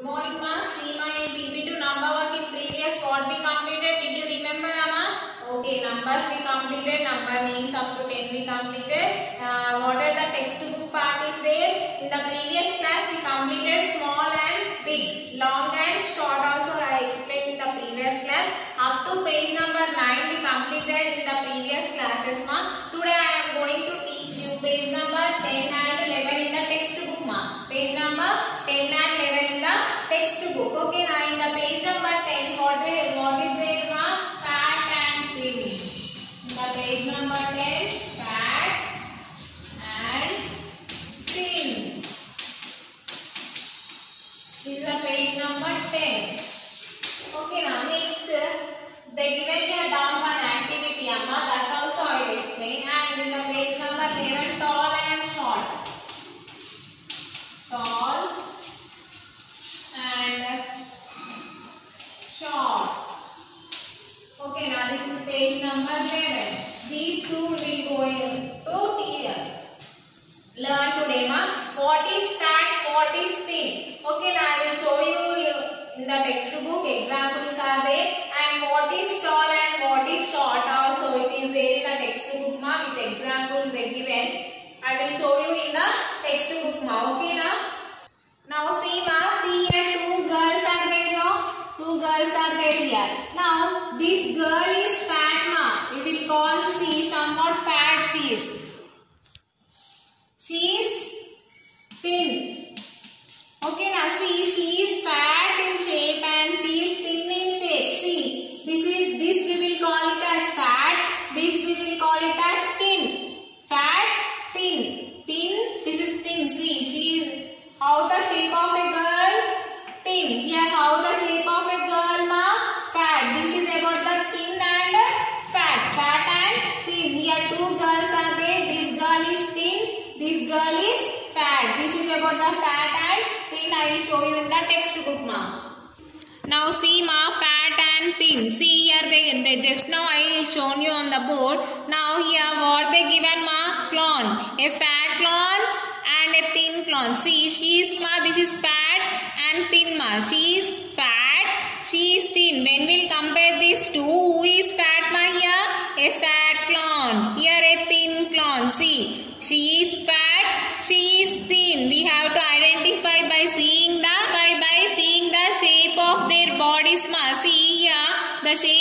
Good morning, ma. Seema and PP2 number work in previous what we completed. Did you remember, Amma? Okay, numbers we completed. Number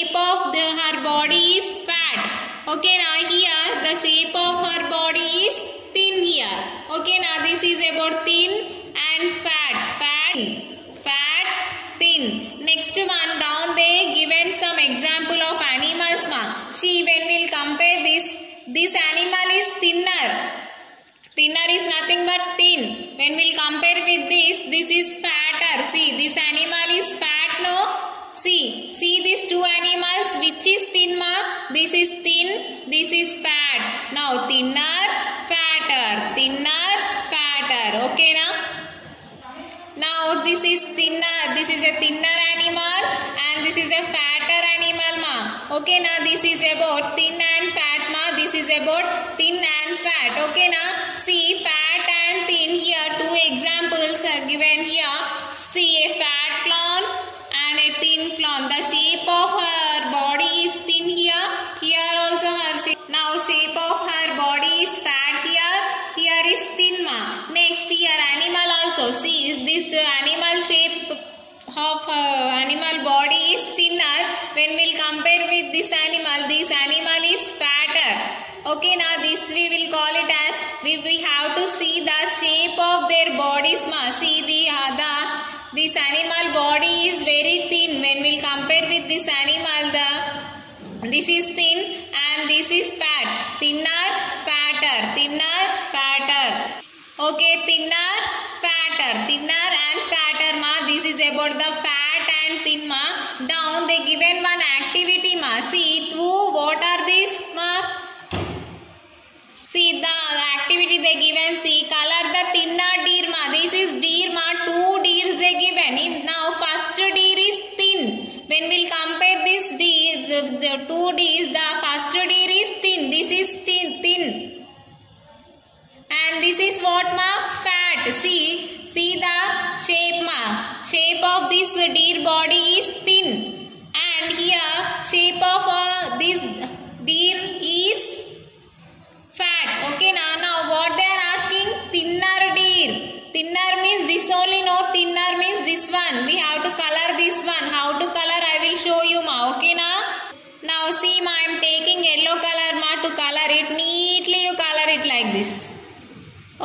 shape of the, her body is fat. Okay, now This is the one. We have to color this one. How to color i will show you ma. Okay now now see ma i am taking yellow color ma to color it. Neatly you color it like this.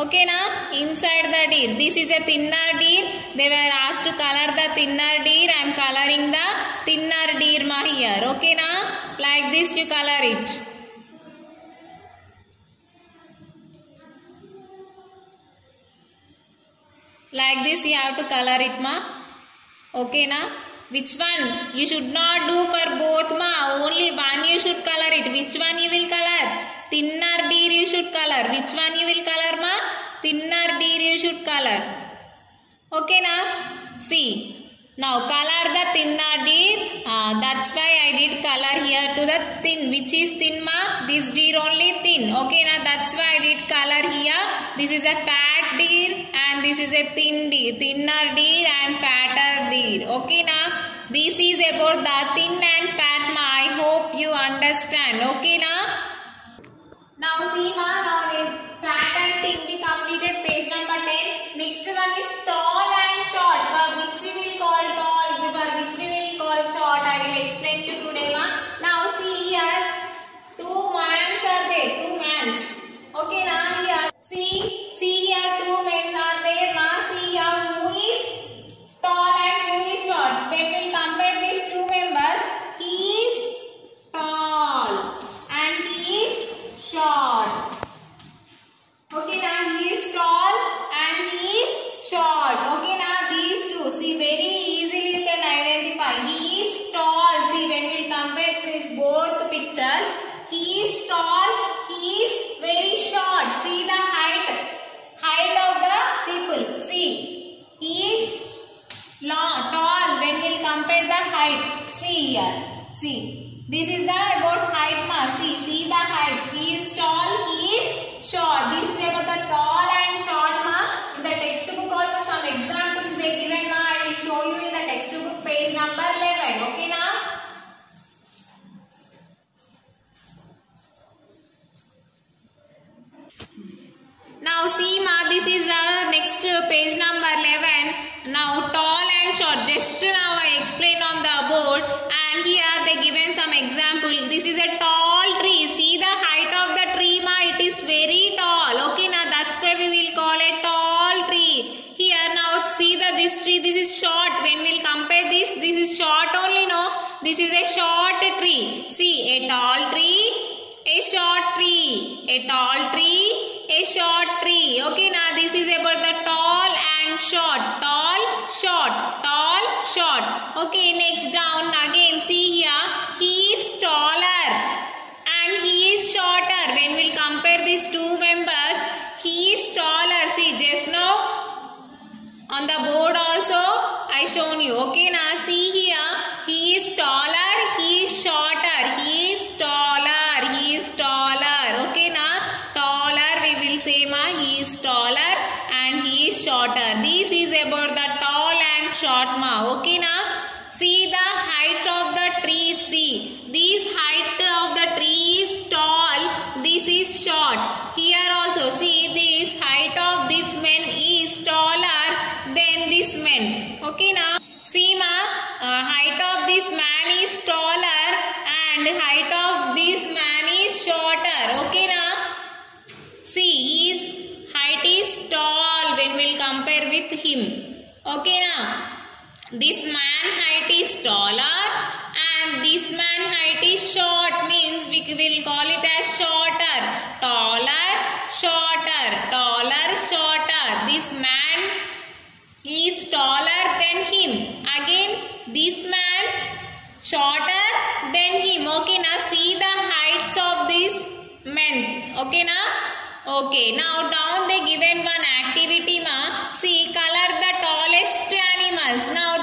Okay now inside the deer. This is a thinner deer. They were asked to color the thinner deer. I am coloring the thinner deer ma here. Okay now like this you color it. Like this you have to color it ma okay na? Which one? You should not do for both ma. Only one you should color it. Which one you will color? Thinner deer you should color. Which one you will color ma? Thinner deer you should color. Okay na? See now color the thinner deer. Uh, that's why i did color here to the thin which is thin ma this deer only thin okay now that's why i did color here. This is a fat deer and this is a thin deer thinner deer and fatter deer. Okay now this is about the thin and fat ma. I hope you understand. Okay now. Now see ma now Ma, this is the next page number 11. Now tall and short. Just now I explain on the board and here they given some example. This is a tall tree. See the height of the tree ma, it is very tall. Okay now that's why we will call it tall tree. Here now see the this tree, this is short. When we'll compare this, this is short only no. This is a short tree. See a tall tree a short tree a tall tree a short tree. Okay now this is about the tall and short. Tall short tall short. Okay next down again. See here he is taller and he is shorter. When we'll compare these two members he is taller. See just now on the board also I shown you. Okay now see here he is taller than this man okay now see ma uh, height of this man is taller and height of this man is shorter. Okay now see his height is tall when we'll compare with him. Okay now this man height is taller and this man height is short means we will call it as shorter. Taller shorter taller shorter. This man is taller than him again this man shorter than him. Okay now see the heights of these men. Okay now? Okay now down they given one activity ma. See color the tallest animals. Now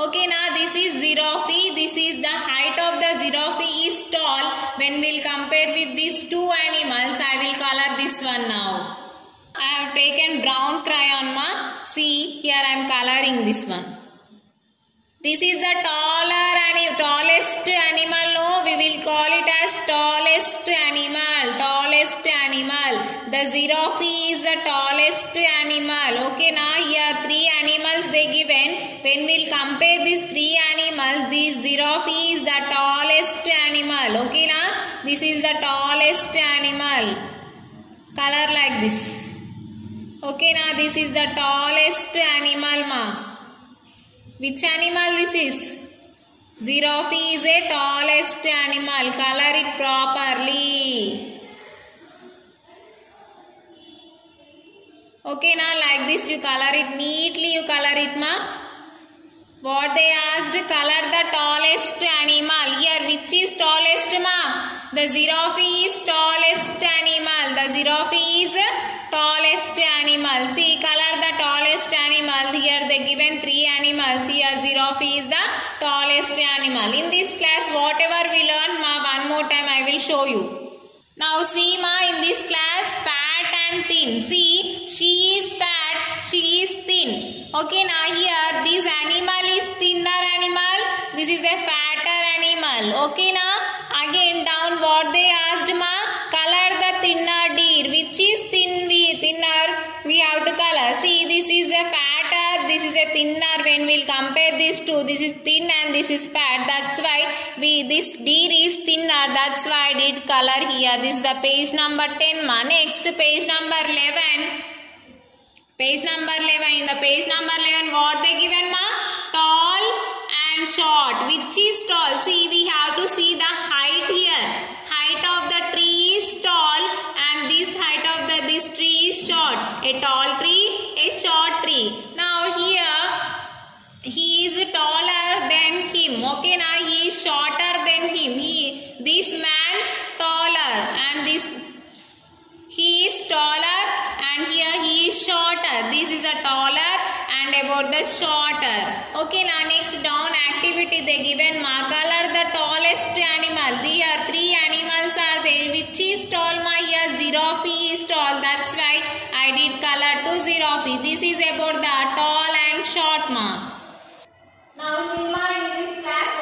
Okay, now this is giraffe. This is the height of the giraffe is tall. When we'll compare with these two animals, I will color this one now. I have taken brown crayon ma. See, here I am coloring this one. This is the taller and tallest animal. No, we will call it as tallest animal. Tallest animal. The giraffe is the tallest animal. Okay, now here three animals they given. When we'll compare these three animals, this giraffe is the tallest animal. Okay, now this is the tallest animal. Color like this. Okay, now this is the tallest animal, ma. Which animal this is? Giraffe is a tallest animal. Color it properly. Okay, now like this you color it neatly. You color it, ma. What they asked, color the tallest animal. Here, which is tallest, ma? The giraffe is tallest animal. The giraffe is tallest animal. See, color the tallest animal. Here, they given three animals. Here, giraffe is the tallest animal. In this class, whatever we learn, ma, one more time I will show you. Now, see, ma, in this class, fat and thin. See, she is fat, she is thin. Okay, now here, this animal is a fatter animal. Okay, now, again down what they asked, ma, color the thinner deer. Which is thin, we thinner, we have to color. See, this is a fatter, this is a thinner. When we'll compare these two, this is thin and this is fat. That's why we this deer is thinner. That's why I did color here. This is the page number 10, ma. Next, page number 11. Page number 11. In the page number 11, what they given, ma? Tall and short. Which is tall? See, we have to see the height here. Height of the tree is tall and this height of the this tree is short. A tall tree, a short tree. Now here, he is taller than him. Okay, now he is shorter than him. He, this man taller and this he is taller and here he is shorter. This is a taller and about the shorter. Okay, now next down activity they given ma color the tallest animal. There three animals are there. Which is tall ma? Here giraffe is tall. That's why I did color to giraffe. This is about the tall and short ma. Now see ma in this class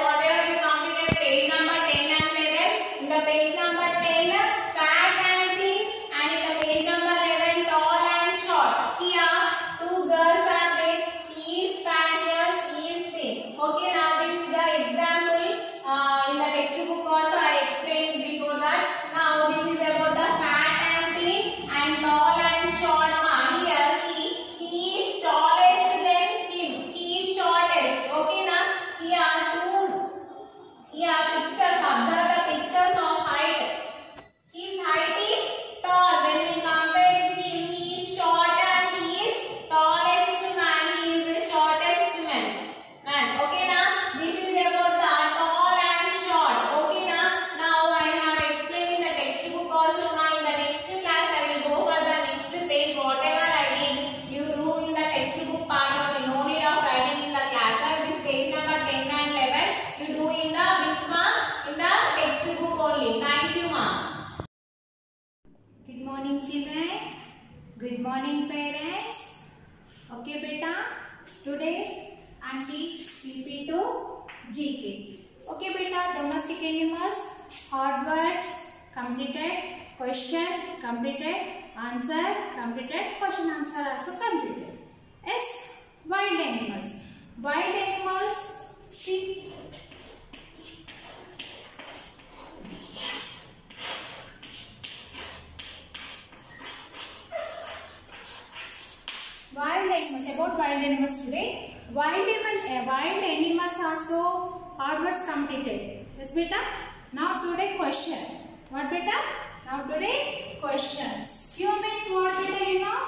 Animals. Hard words completed. Question completed. Answer completed. Question answer also completed. Yes. Wild animals. Wild animals. See. Wild animals. About wild animals today. Wild animals. Uh, wild animals also hard words completed. Yes, beta. Now today question. What beta? Now today question. You means what beta? You know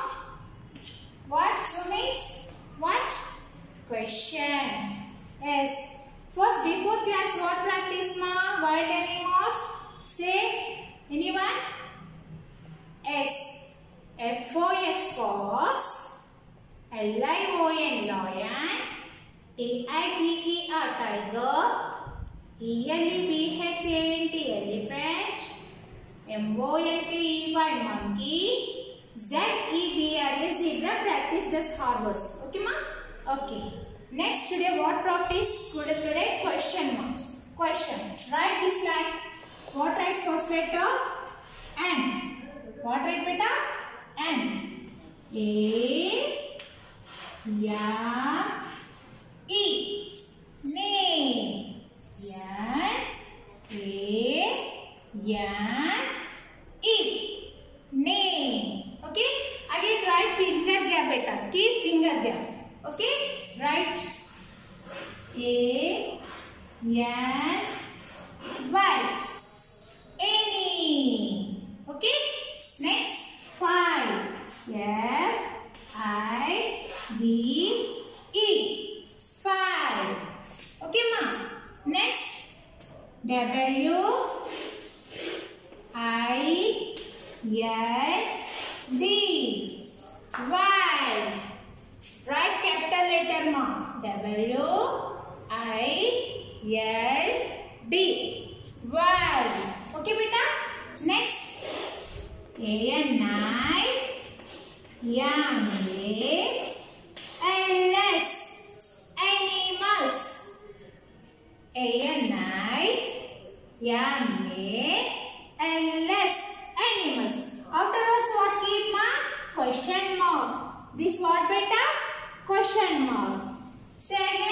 what? You means what? Question. Yes. First before class what practice ma? Wild animals. Say anyone? S. F O S fox. L I O N lion. A-I-G-E-R, tiger. E-L-E-B-H-A-N-T, elephant. M-O-N-K-E-Y, monkey. Z-E-B-R-A, zebra. Practice this hard words. Okay, ma? Okay. Next, today what practice? Today, today question, ma. Question. Write this like. What write first letter? N. What write beta? N. A. Yeah. E. Name. Yan. A. Yan. E. Name. Okay. Again right finger gap beta. Keep finger gap. Okay. Right. A. Yan. Y. Any. Okay. Next. Five. F. I. B. E. Five. Okay, ma. Next. W. I. L. D. Y. Write capital letter, ma. W. I. L. D. Y. Okay, beta. Next. A and I. M A. L S. Animals. A and I. M A. L S. Animals. Afterwards, what keep ma? Question mark. This what beta? Question mark. Second,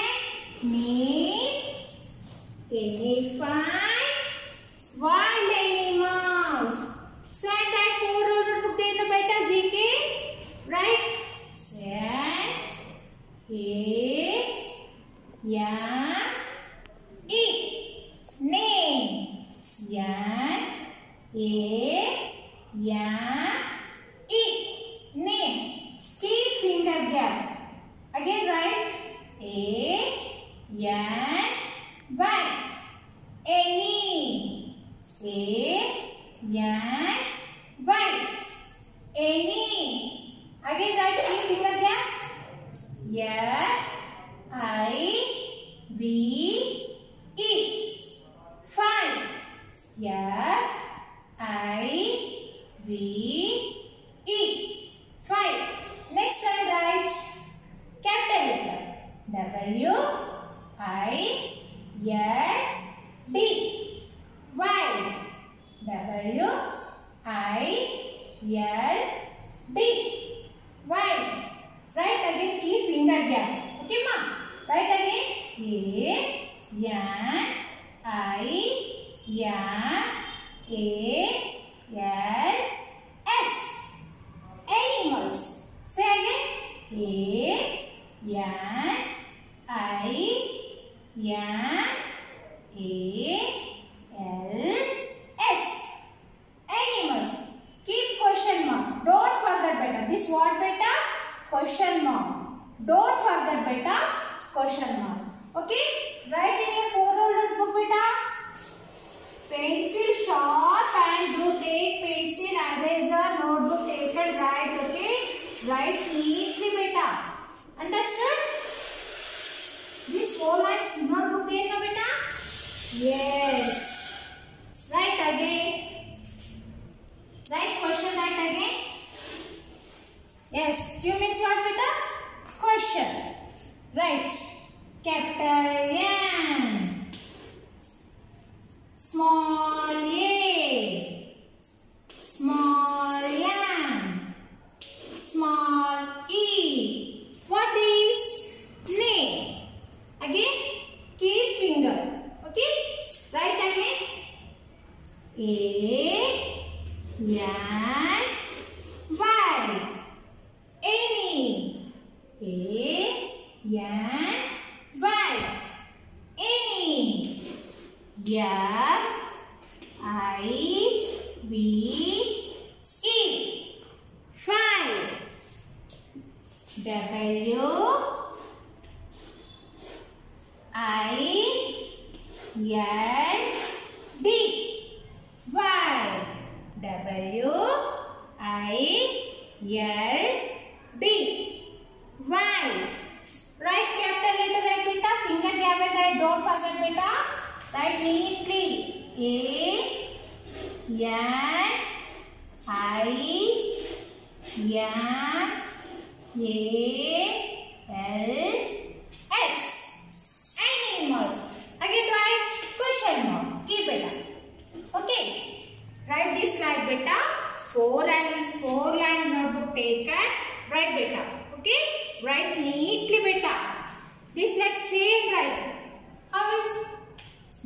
A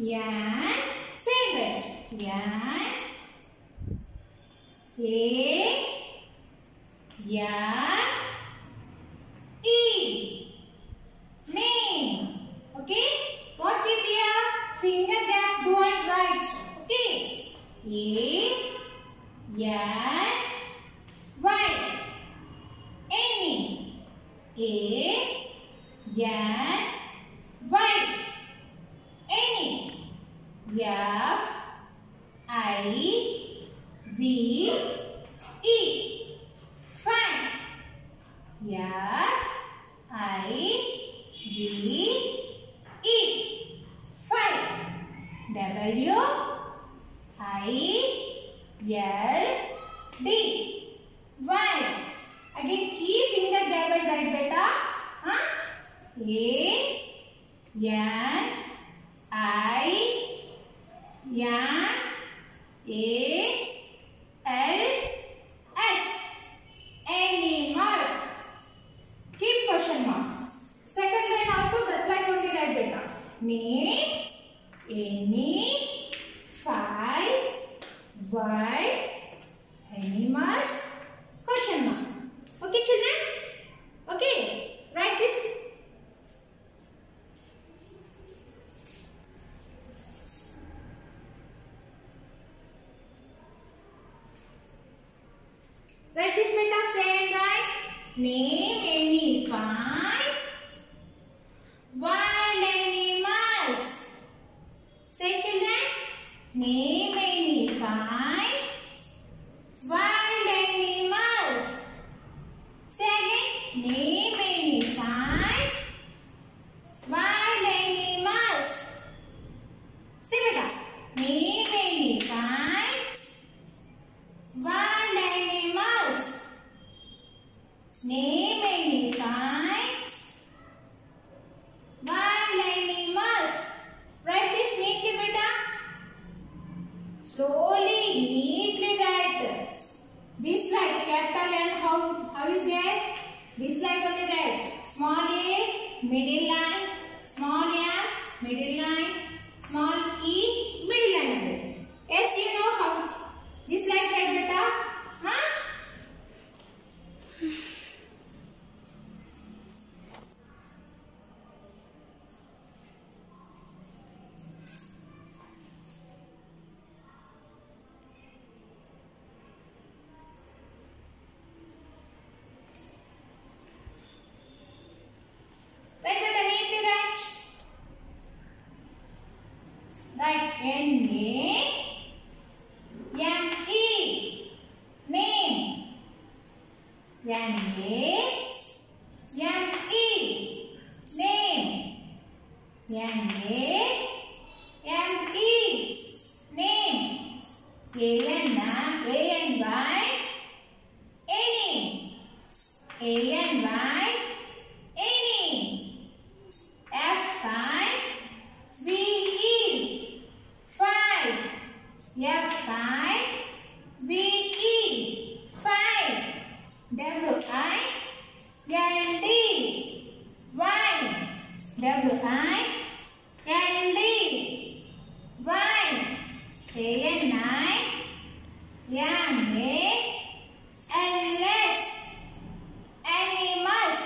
Yan. save it. Yan. A. Yan. E. Name. Okay. What will we have? finger that do and right? Okay. A. Yan. Y. Any. A. Yan. Y. Any. F I V E fan F I V E five W I L D Y again key finger double right beta huh? A N I Yan. A. L. S. Animals. Keep question mark. Second one also that like only write beta. Name. Any. Five. Why. Animals. Question mark. Okay children? Okay. Write this name Yanai, and less animals.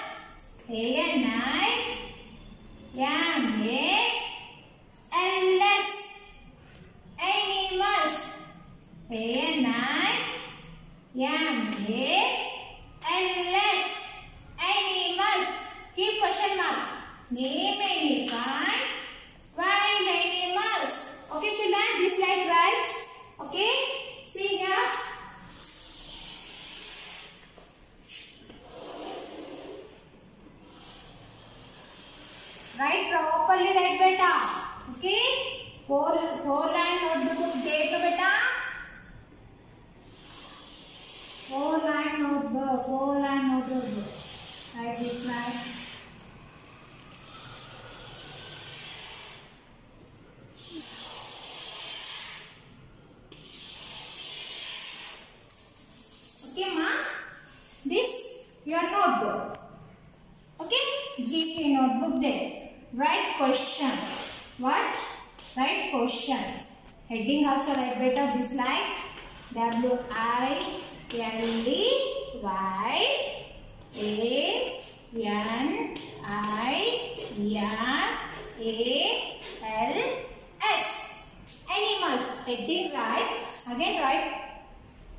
W i l e y a n i r a l s. Animals heading right again write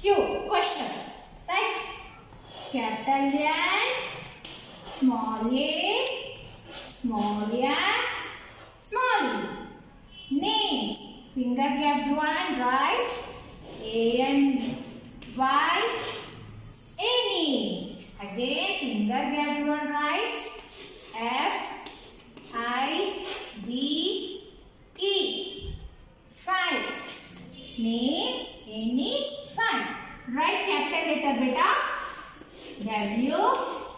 q question right. Capital N small a small n small e. Name finger gapped one right a and y any. Again finger gapped one right. F i b e. Five name any five write capital letter beta. W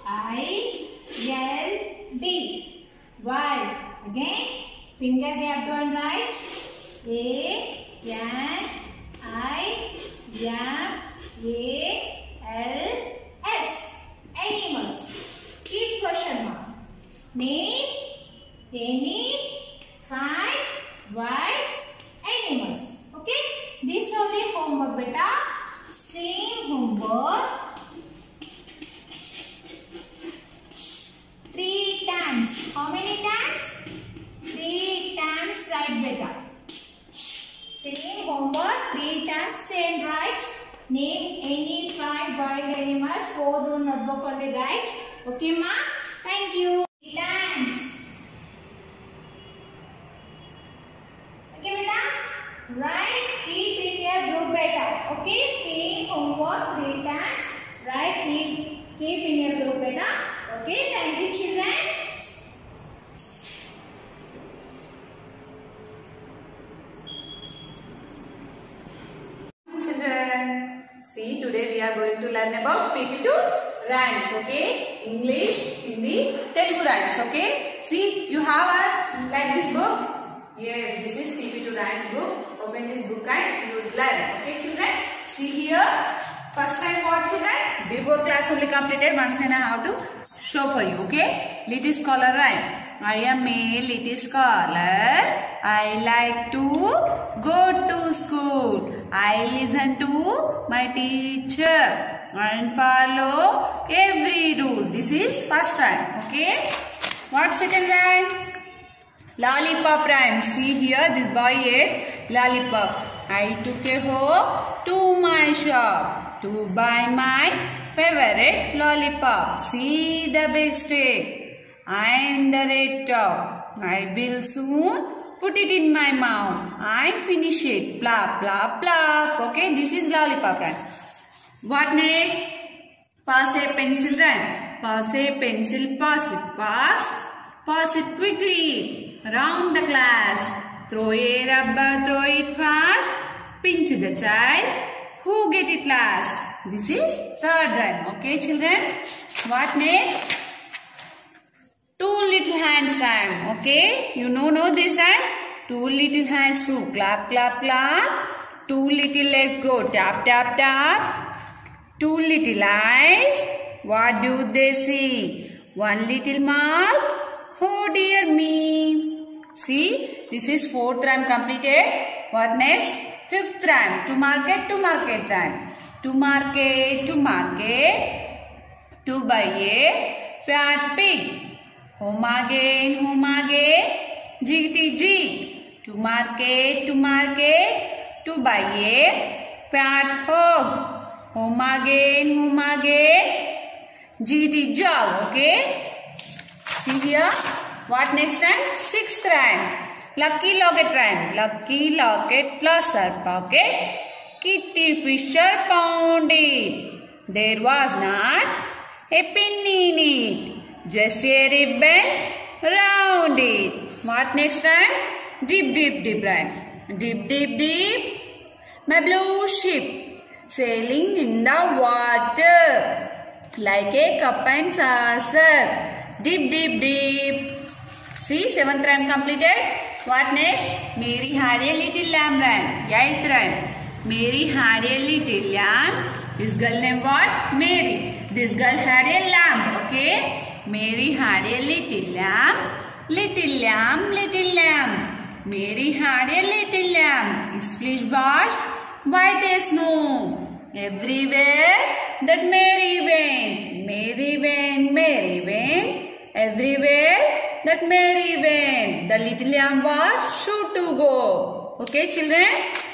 i l d. Wild again finger gap one right. A n i m a l s animals keep question mark name any five wild animals okay this only homework beta same homework right okay ma thank you three times Okay, beta? Right, keep in your group beta. Okay, same homework three times. Right, keep, keep in your group beta. Okay, thank you children. Children, see today we are going to learn about PP2 rhymes, okay? English, Hindi, Telugu rhymes, okay? See, you have a, like this book? Yes, this is PP2 rhymes book. Open this book and you would learn, okay children? See here, first time what children? Before class only completed, once and I have to show for you, okay? Little scholar rhyme. I am a little scholar. I like to go to school. I listen to my teacher and follow every This is first rhyme. Okay. What second rhyme? Lollipop rhyme. See here, this boy ate lollipop. I took a hoe to my shop to buy my favorite lollipop. See the big stick and the red top. I will soon put it in my mouth and finish it. Plop, plop, plop. Okay, this is lollipop rhyme. What next? Pass a pencil rhyme. Pass a pencil, pass it fast. Pass it quickly around the class. Throw a rubber, throw it fast. Pinch the child. Who get it last? This is third rhyme. Okay, children? What next? Two little hands rhyme. Okay? You know, know this rhyme? Two little hands to clap, clap, clap. Two little legs go tap, tap, tap. Two little eyes. What do they see? One little mouth. Oh dear me. See, this is fourth rhyme completed. What next? Fifth rhyme. To market, to market rhyme. To market, to market. To buy a fat pig. Home again, home again. Jiggity jig. To market, to market. To buy a fat hog. Home again, home again. Jiggity jog. Okay. See here. What next rhyme? Sixth rhyme. Lucky locket rhyme. Lucky locket plus her pocket. Kitty Fisher found it. There was not a pin in it. Just a ribbon round it. What next rhyme? Deep, deep, deep rhyme. Deep, deep, deep. My blue ship sailing in the water like a cup and saucer. Deep, deep, deep. See, seventh rhyme completed. What next? Mary had a little lamb rhyme. Eighth rhyme. Mary had a little lamb. This girl name what? Mary. This girl had a lamb. Okay. Mary had a little lamb. Little lamb, little lamb. Mary had a little lamb. His flesh was white snow. Everywhere that Mary went. Mary went, Mary went. Everywhere that Mary went. The little lamb was sure to go. Okay children.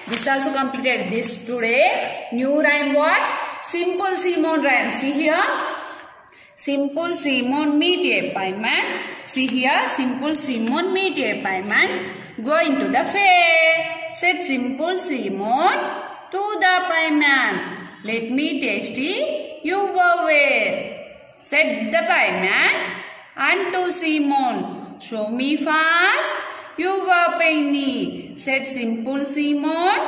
This also completed this today. New rhyme what? Simple Simon rhyme. See here. Simple Simon meet a pieman. See here, Simple Simon meet a pieman. Going to the fair. Said Simple Simon to the pieman. Let me taste you were Said the pieman unto Simon. Show me fast your penny. Said Simple Simon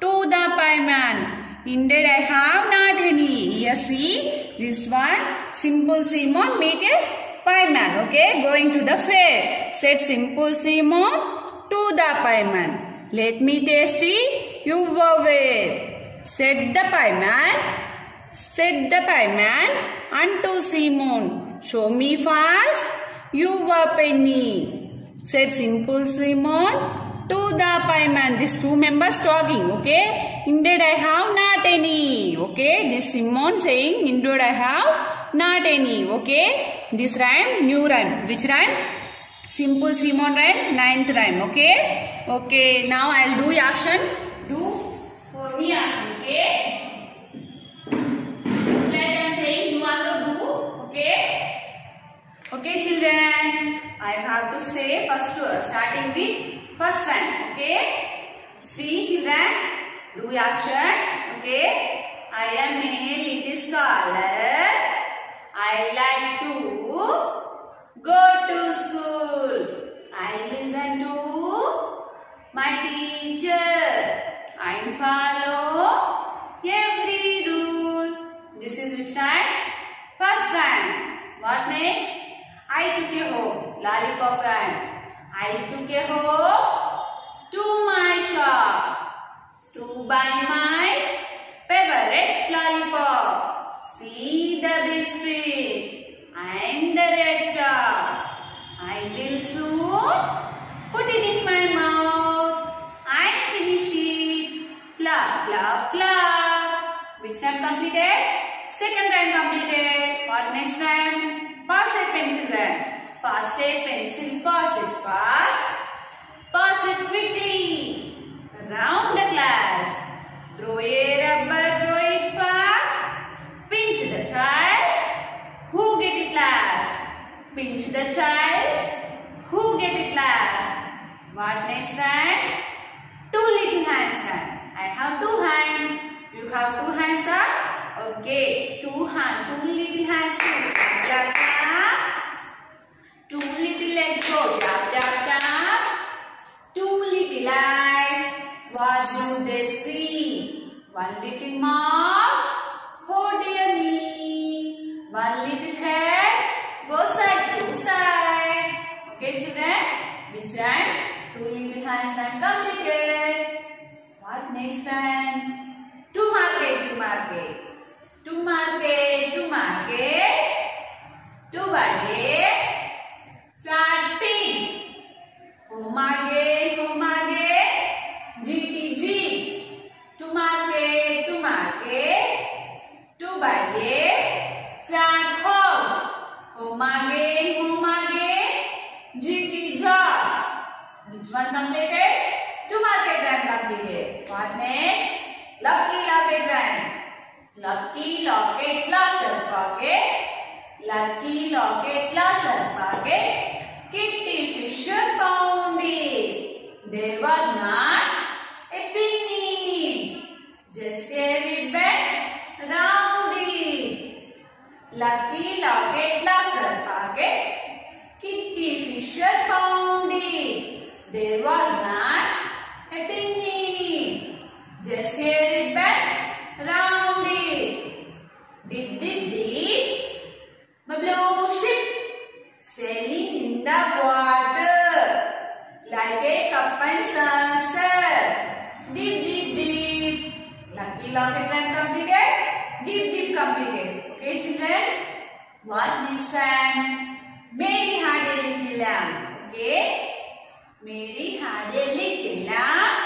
to the pieman. Indeed, I have not any. Here, see, this one, Simple Simon meet a pieman. Okay, going to the fair. Said Simple Simon to the pieman. Let me taste you were Said the pieman. Said the pieman unto Simon. Show me fast your penny. Said Simple Simon to the pieman. These two members talking, okay? Indeed, I have not any, okay? This Simon saying, indeed, I have not any, okay? This rhyme, new rhyme. Which rhyme? Simple Simon rhyme, ninth rhyme, okay? Okay, now I'll do action. Do for me action, okay? It's okay? Children. I have to say first, uh, starting with first rhyme. Okay. See, children. Do action. Okay. I am a little scholar. I like to go to school. I listen to my teacher. I follow every rule. This is which rhyme? First rhyme. What next? I took a home. Lollipop rhyme. I took a home to my shop to buy my favorite lollipop. See the biscuit top. I will soon put it in my mouth and finish it. Plop, plop, plop. Which rhyme completed? Second rhyme completed. What next rhyme? Pass a pencil rhyme. Pass a pencil, pass it, pass. Pass it quickly. Around The child. Who get it last? What next rhyme? Two little hands rhyme. I have two hands. You have two hands, sir? Okay. Two hands. Two little hands. Clap, clap. Two little legs go. Clap, clap, clap. Two little eyes. What do they see? One little mouth. Oh dear me. One next time? To market, to market. To market, to market. To market. Flat pin. Home again, home again. GTG. To market, to market. To market. Flat home. Home again, home again. GT George. Which one completed? To market run completed. What next? Lucky locket rhyme? Lucky locket closer pocket. Lucky locket closer pocket. Kitty Fisher found it. There was not a penny. Just a ribbon round it. Lucky locket closer pocket. Kitty Fisher found it. there was not a penguin. Just a ribbon round it. Dip, dip, dip. My blue ship sailing in the water like a cup and saucer. Dip, dip, dip. Lucky locket rhyme completed. Dip, dip completed. Okay, children. What next time? Mary had a little lamb. Okay. Mary had a little lamb.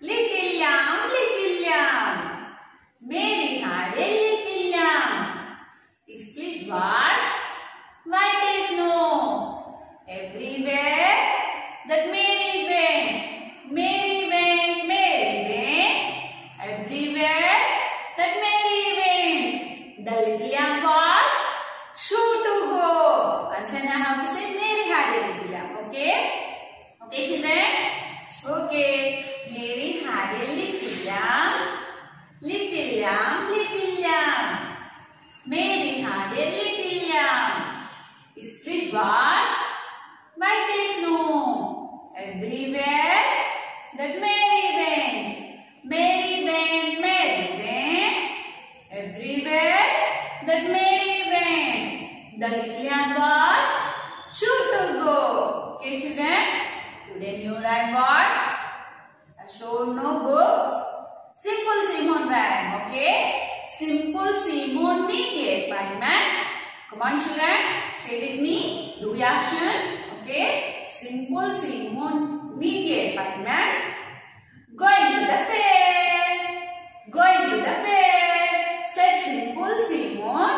Little lamb, little lamb. Mary had a little lamb. Its split was white as snow. Everywhere that Mary went, Mary went, Mary went. Everywhere that Mary lamb was sure to go. Answer now how to say Mary had a little. Okay? Okay, children? Okay. Mary had a little lamb. Little lamb, little lamb. Mary had a little lamb. Its flesh was okay? Simple Simon meet by man. Come on, children. Say with me. Do the action. Okay? Simple Simon meet by man. Going to the fair. Going to the fair. Said Simple Simon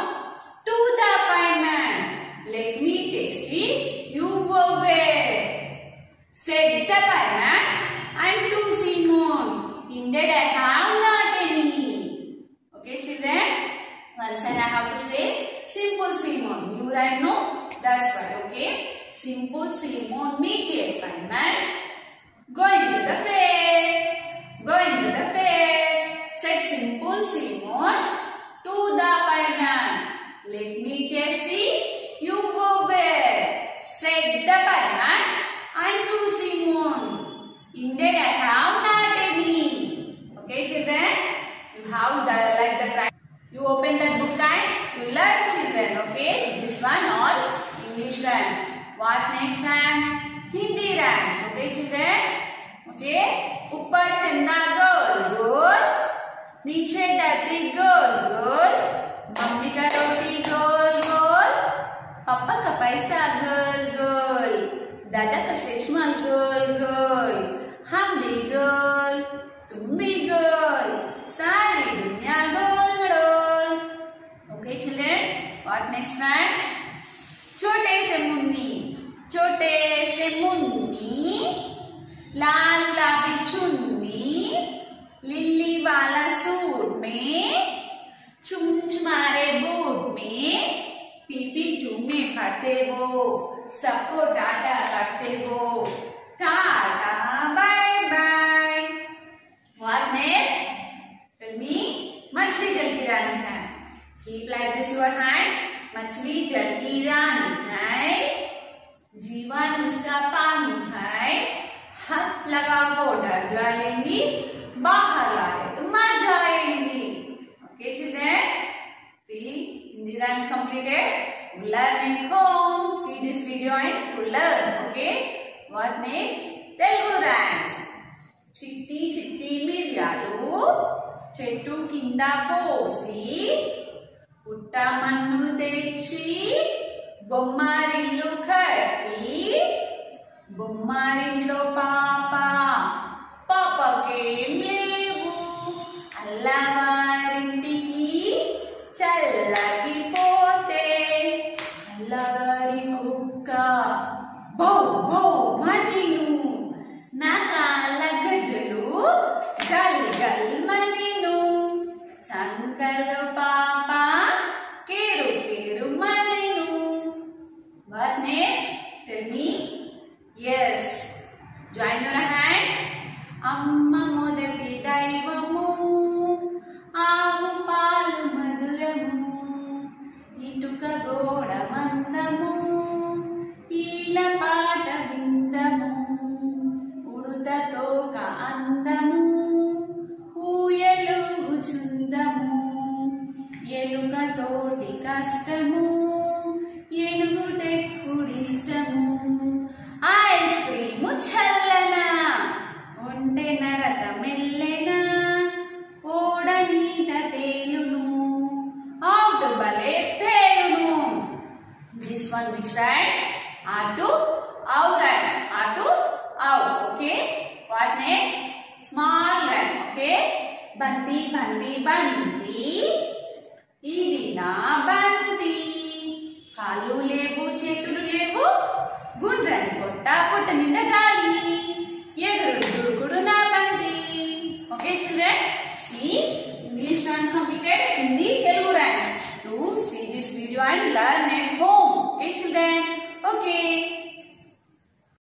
to the pieman. Let me taste it. You go where? Said the pieman and to Simon. Indeed, I have not any. Okay, children? Once I have to say simple Simon. You right no? That's why, okay? Simple Simon meet a man Going to the fair. Going to the fair. Said simple Simon to the pieman. Let me taste it. You go where? Said the and to Simon. Indeed, I have dance. Okay, children? Okay? Upar chanda goal, goal. Niche dati goal, goal. Mummy ka roti goal, goal. Papa ka paisa goal, goal. Dada ka sheshma goal, goal. Hum bhi goal, tum bhi goal. Sari dunya goal, goal. Okay, children? What next one? छोटे से छोटे से मुन्नी, लाल लाबी चुन्नी, Lillie वाला suit में चुमचुमारे boot में, पीपी टू में पढ़ते हो सबको डाटा करते हो जीवन उसका पानी है हाथ लगाओ डर जाएंगी बाहर लाए तो मर जाएंगी okay children see hindi rhymes completed learn at home see this video and to learn okay what next telugu rhymes చిట్టి చిట్టి మిరియాలు చెట్టు కింద పోసి పుట్టమన్ను తెచ్చి బొమ్మారిల్లు కట్టి బొమ్మారింట్లో పాప పాపకేం లేవు అల్లవారింటికి me.